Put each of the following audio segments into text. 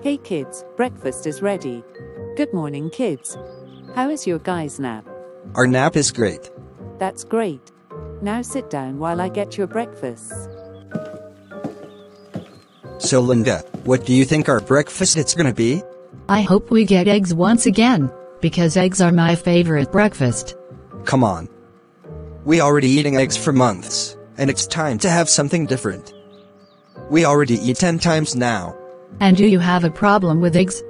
Hey kids, breakfast is ready. Good morning, kids. How is your guys' nap? Our nap is great. That's great. Now sit down while I get your breakfast. So Linda, what do you think our breakfast is gonna be? I hope we get eggs once again, because eggs are my favorite breakfast. Come on. We already eating eggs for months, and it's time to have something different. We already eat 10 times now. And do you have a problem with eggs?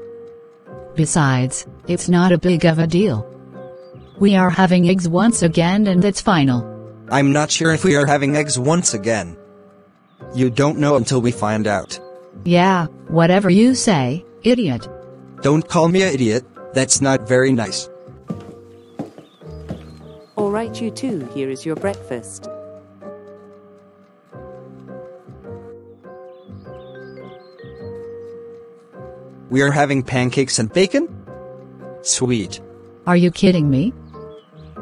Besides, it's not a big of a deal. We are having eggs once again and that's final. I'm not sure if we are having eggs once again. You don't know until we find out. Yeah, whatever you say, idiot. Don't call me an idiot, that's not very nice. Alright, you two, here is your breakfast. We are having pancakes and bacon? Sweet. Are you kidding me?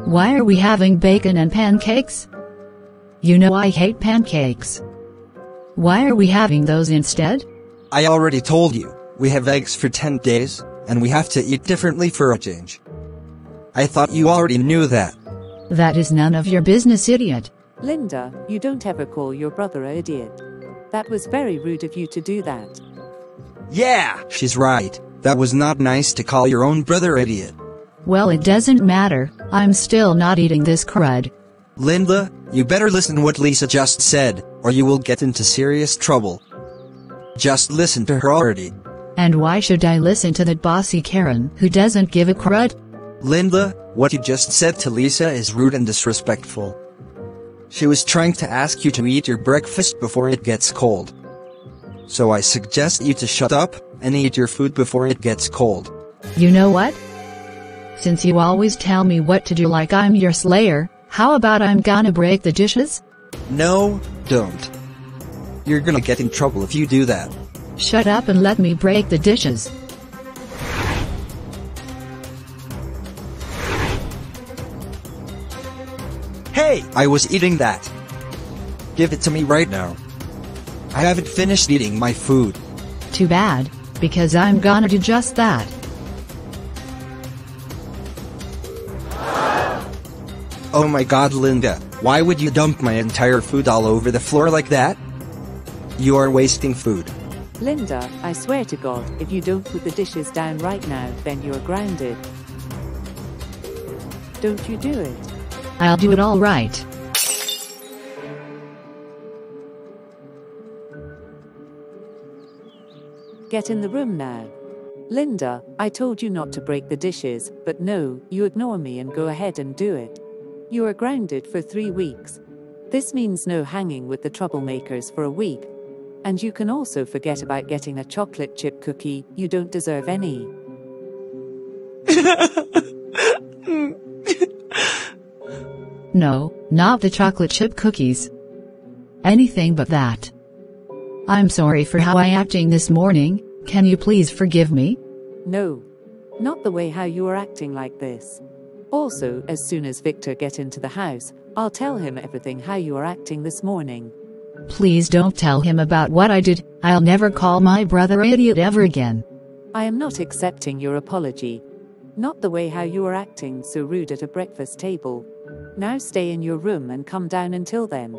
Why are we having bacon and pancakes? You know I hate pancakes. Why are we having those instead? I already told you, we have eggs for 10 days, and we have to eat differently for a change. I thought you already knew that. That is none of your business, idiot. Linda, you don't ever call your brother a idiot. That was very rude of you to do that. Yeah! She's right. That was not nice to call your own brother idiot. Well, it doesn't matter, I'm still not eating this crud. Linda, you better listen what Lisa just said, or you will get into serious trouble. Just listen to her already. And why should I listen to that bossy Karen who doesn't give a crud? Linda, what you just said to Lisa is rude and disrespectful. She was trying to ask you to eat your breakfast before it gets cold. So I suggest you to shut up and eat your food before it gets cold. You know what? Since you always tell me what to do like I'm your slayer, how about I'm gonna break the dishes? No, don't. You're gonna get in trouble if you do that. Shut up and let me break the dishes. Hey, I was eating that. Give it to me right now. I haven't finished eating my food. Too bad, because I'm gonna do just that. Oh my god, Linda, why would you dump my entire food all over the floor like that? You are wasting food. Linda, I swear to God, if you don't put the dishes down right now, then you're grounded. Don't you do it? I'll do it all right. Get in the room now. Linda, I told you not to break the dishes, but no, you ignore me and go ahead and do it. You are grounded for three weeks. This means no hanging with the troublemakers for a week. And you can also forget about getting a chocolate chip cookie, you don't deserve any. No, not the chocolate chip cookies. Anything but that. I'm sorry for how I acting this morning, can you please forgive me? No. Not the way how you are acting like this. Also, as soon as Victor get into the house, I'll tell him everything how you are acting this morning. Please don't tell him about what I did, I'll never call my brother idiot ever again. I am not accepting your apology. Not the way how you are acting so rude at a breakfast table. Now stay in your room and come down until then.